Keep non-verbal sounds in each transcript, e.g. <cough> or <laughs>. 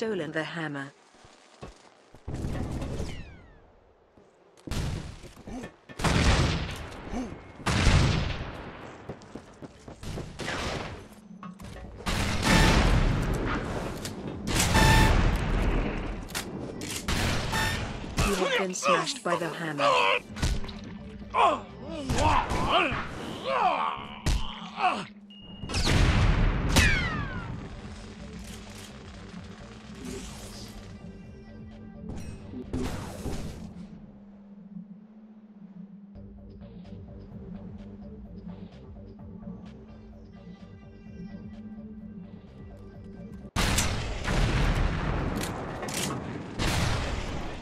stolen the hammer. You have been smashed by the hammer. <laughs> Oh,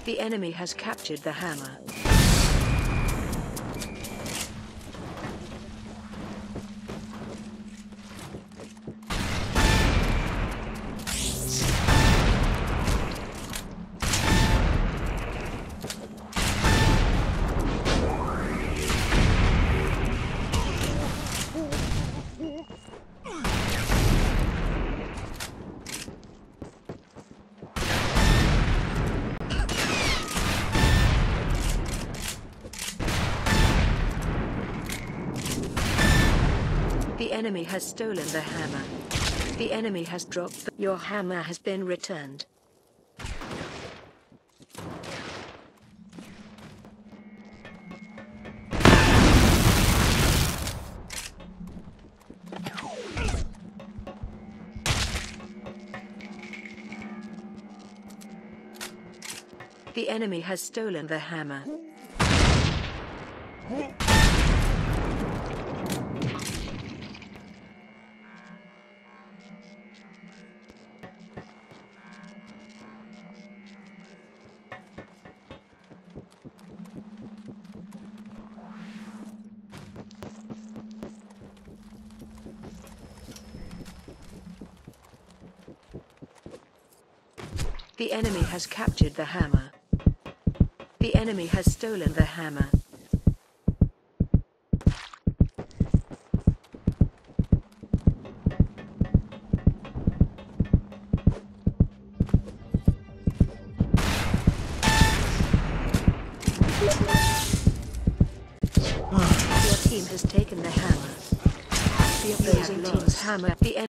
The enemy has captured the hammer. The enemy has stolen the hammer. The enemy has dropped the- Your hammer has been returned. The enemy has stolen the hammer. The enemy has captured the hammer. The enemy has stolen the hammer. Your team has taken the hammer. The opposing team's hammer. The